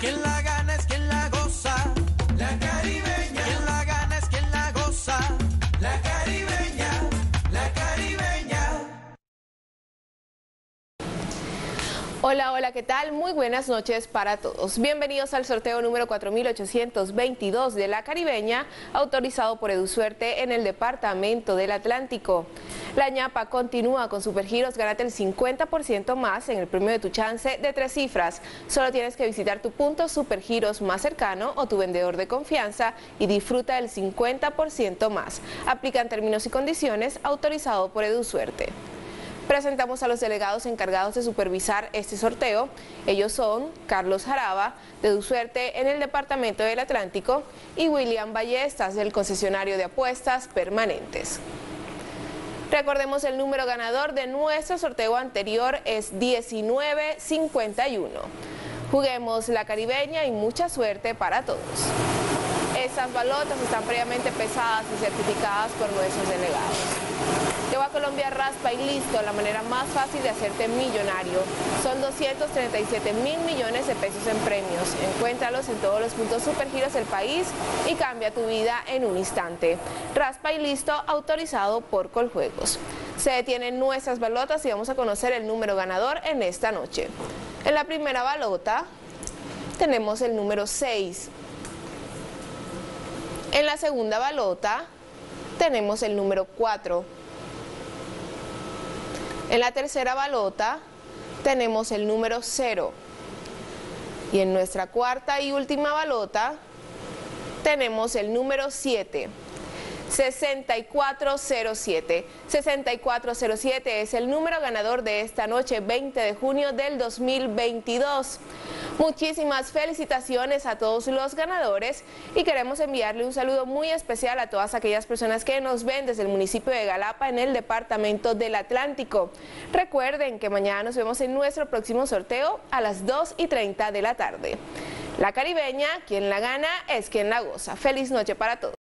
Quien la Hola, hola, ¿qué tal? Muy buenas noches para todos. Bienvenidos al sorteo número 4822 de la Caribeña, autorizado por EduSuerte en el Departamento del Atlántico. La ñapa continúa con Supergiros, gánate el 50% más en el premio de tu chance de tres cifras. Solo tienes que visitar tu punto Supergiros más cercano o tu vendedor de confianza y disfruta del 50% más. Aplican términos y condiciones, autorizado por EduSuerte. Presentamos a los delegados encargados de supervisar este sorteo. Ellos son Carlos Jaraba, de EduSuerte en el Departamento del Atlántico, y William Ballestas, del concesionario de apuestas permanentes. Recordemos el número ganador de nuestro sorteo anterior es 1951. Juguemos la caribeña y mucha suerte para todos. Estas balotas están previamente pesadas y certificadas por nuestros delegados. Lleva a Colombia raspa y listo, la manera más fácil de hacerte millonario. Son 237 mil millones de pesos en premios. Encuéntralos en todos los puntos supergiros del país y cambia tu vida en un instante. Raspa y listo, autorizado por Coljuegos. Se detienen nuestras balotas y vamos a conocer el número ganador en esta noche. En la primera balota tenemos el número 6. En la segunda balota tenemos el número 4. En la tercera balota tenemos el número 0. Y en nuestra cuarta y última balota tenemos el número 7. 6407. 6407 es el número ganador de esta noche 20 de junio del 2022. Muchísimas felicitaciones a todos los ganadores y queremos enviarle un saludo muy especial a todas aquellas personas que nos ven desde el municipio de Galapa en el departamento del Atlántico. Recuerden que mañana nos vemos en nuestro próximo sorteo a las 2 y 30 de la tarde. La caribeña, quien la gana es quien la goza. Feliz noche para todos.